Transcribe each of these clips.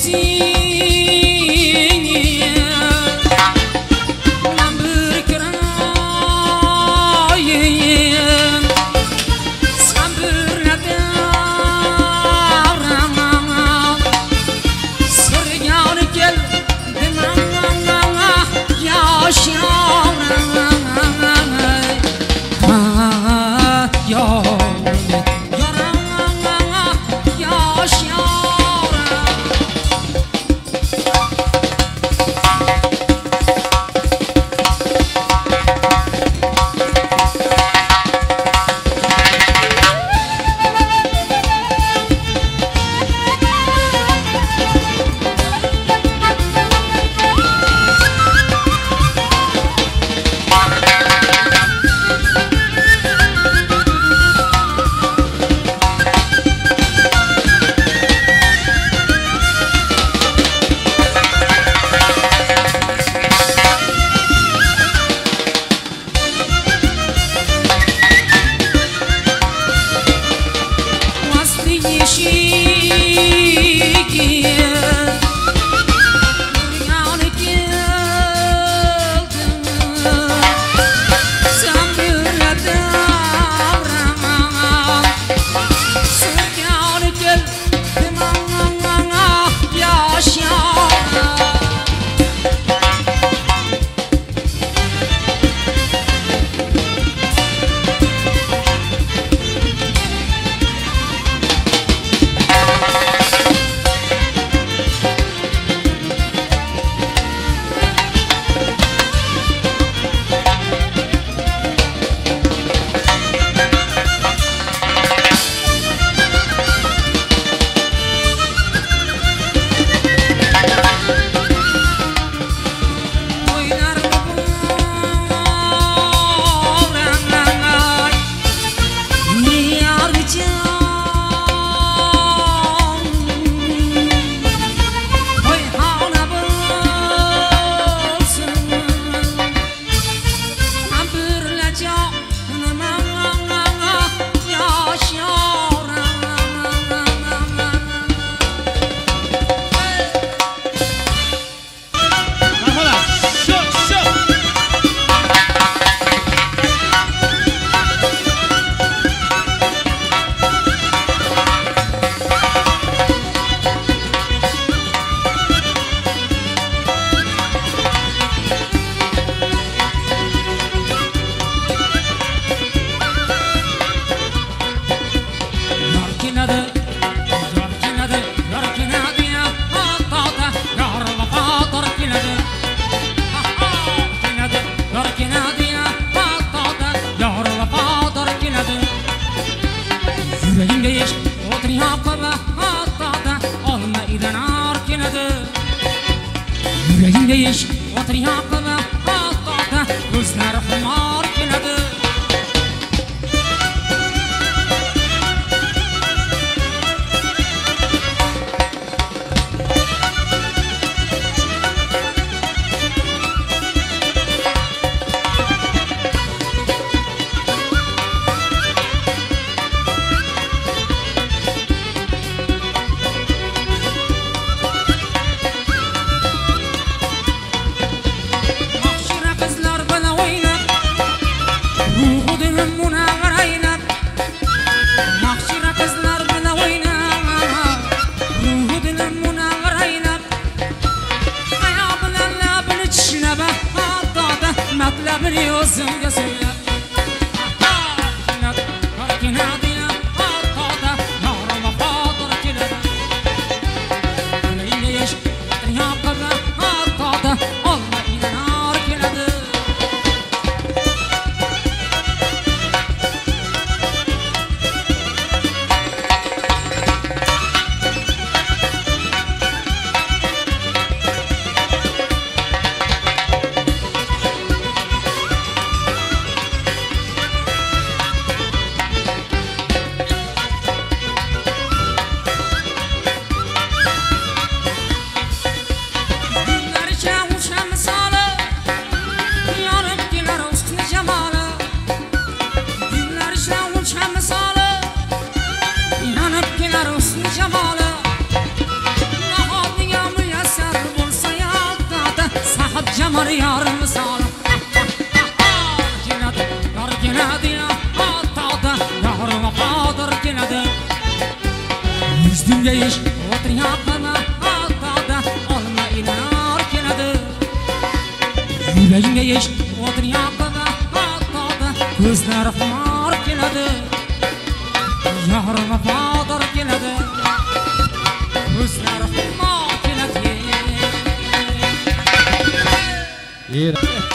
see. ish o'tiryapman qozdoda ko'zlar xumor jysh otri yaqana altada. Olma inar keladi yuragimga yesh otri yaqana altada. Ko'zlar xor keladi yorim vafodor keladi ko'zlar xor keladi Yeah.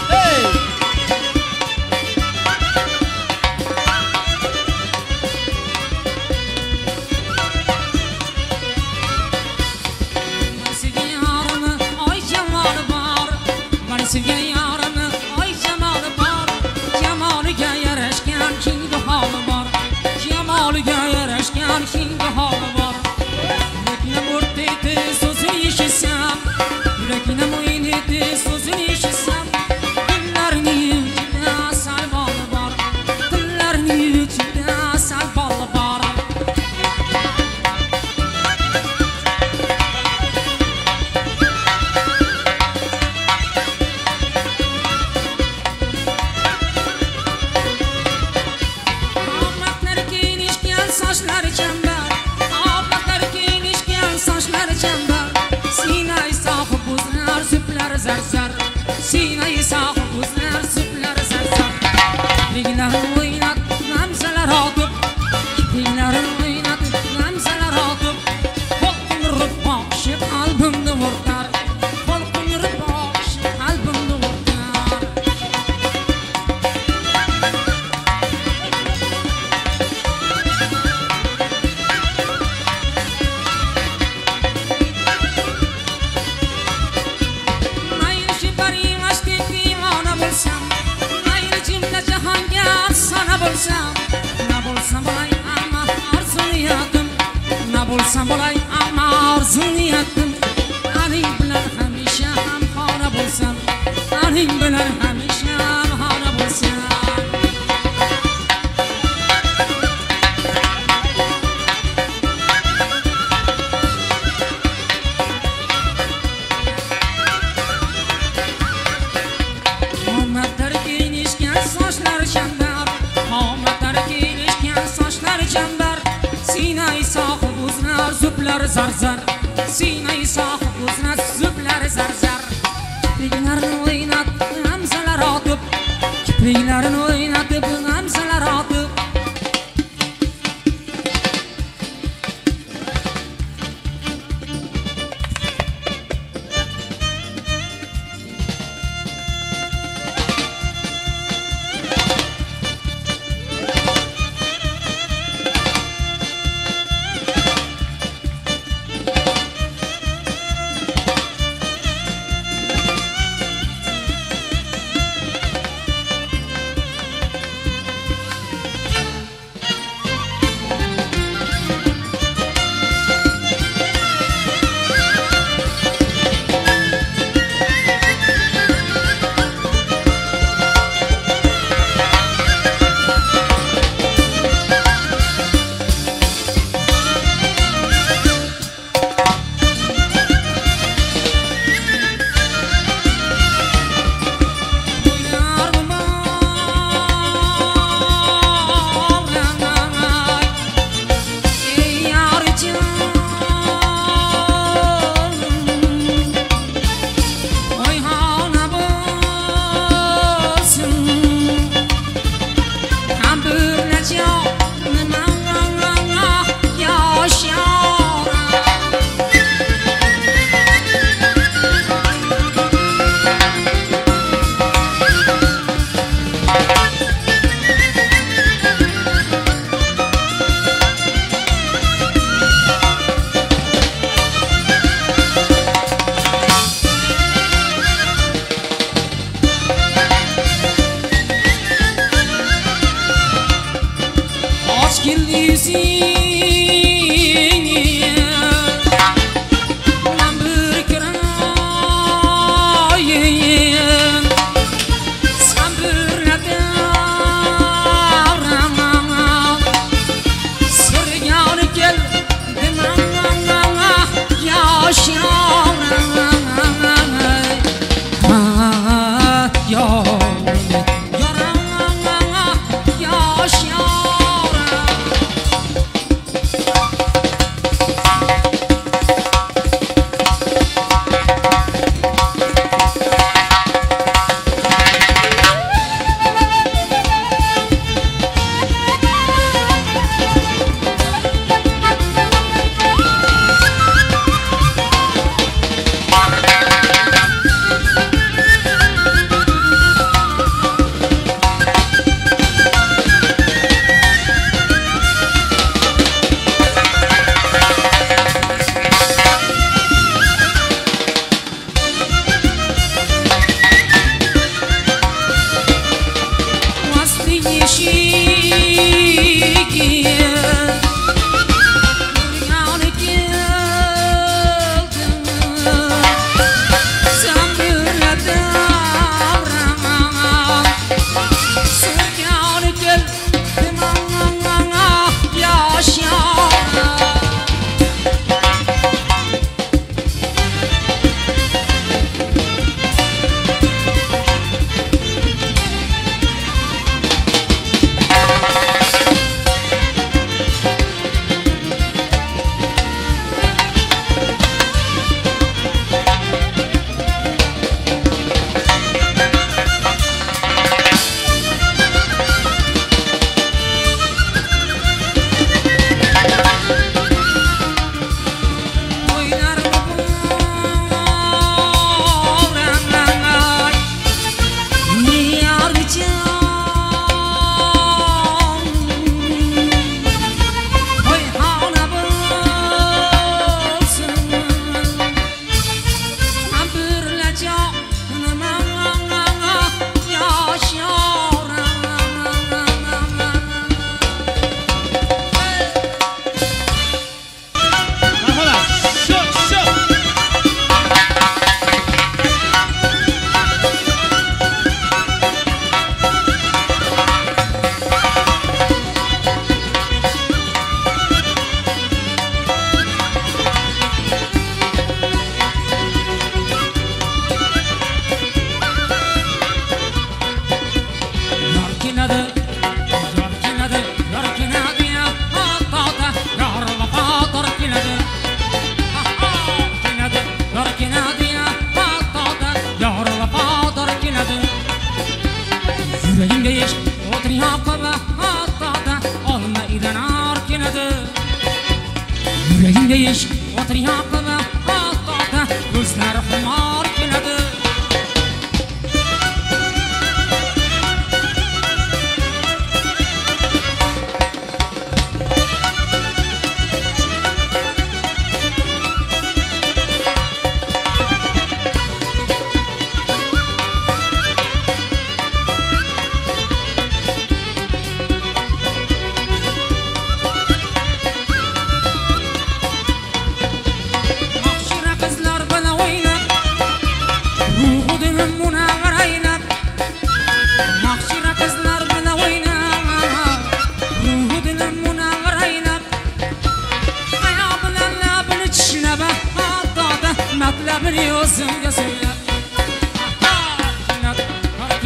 Sinai sinay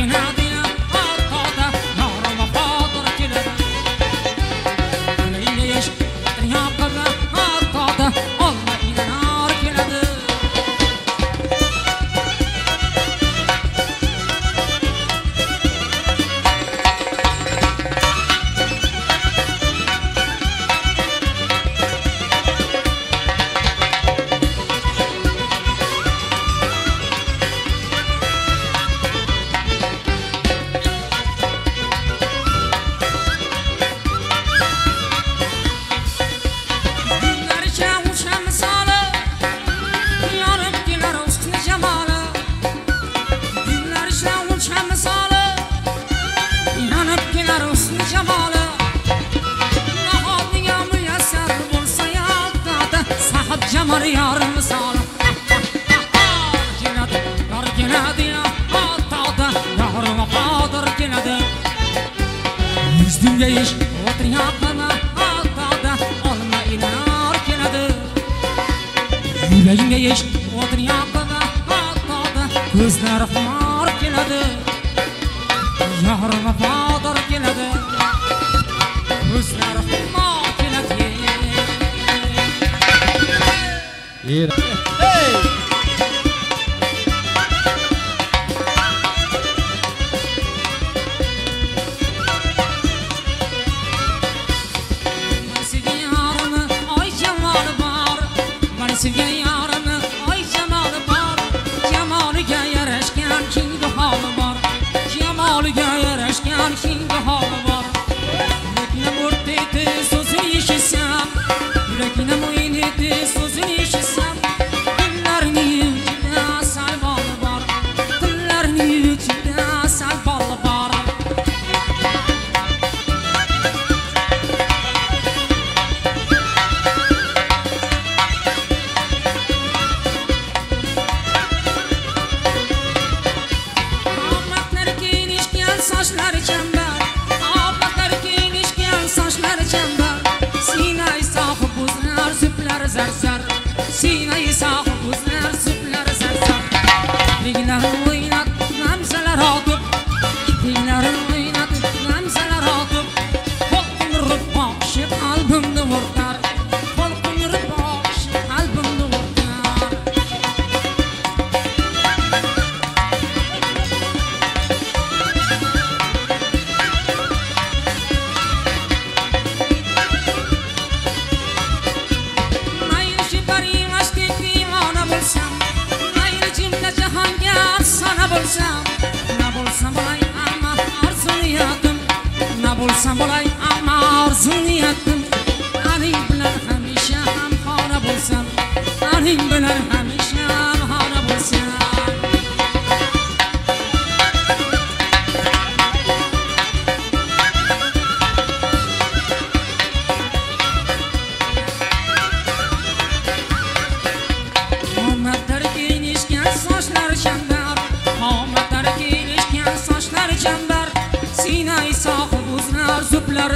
now يعيش وطنها قنا عطادا أهلنا إنار كندا Yüreğim yeyiş, odun yaqına altada Gözləri xar keledi Yarına fadar keledi Gözləri xar keledi Yeah. to you. now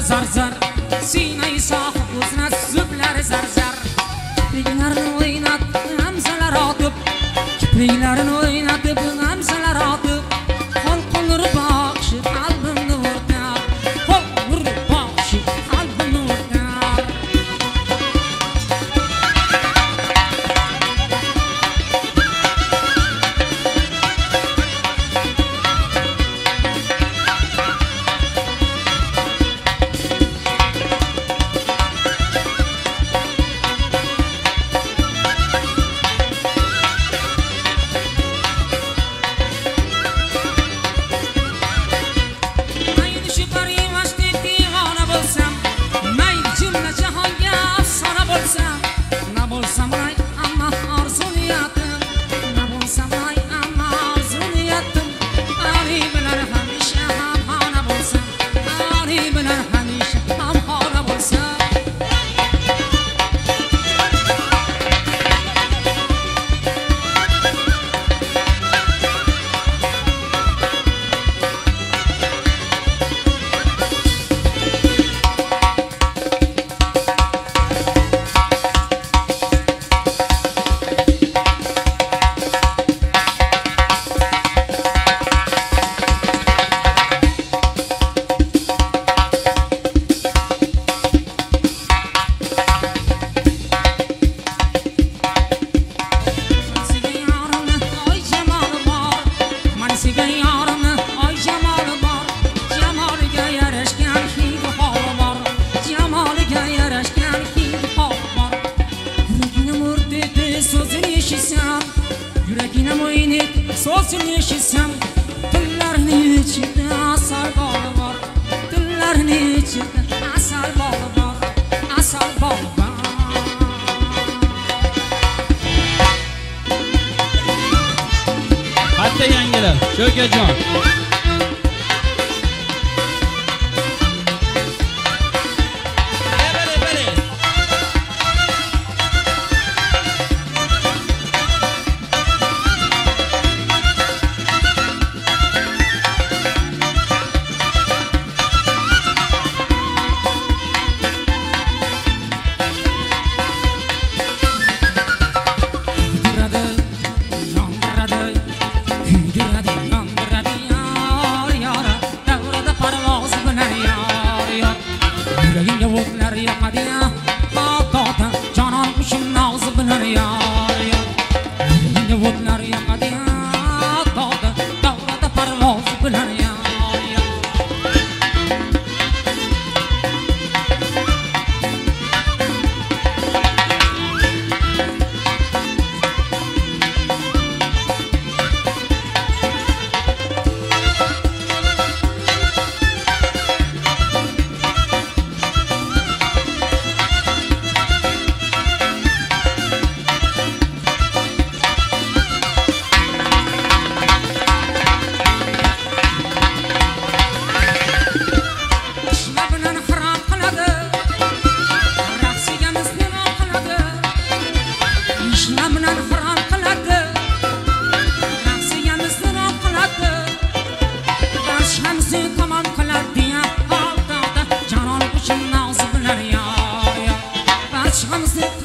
زر زرزر سيني صاح Chega, John. music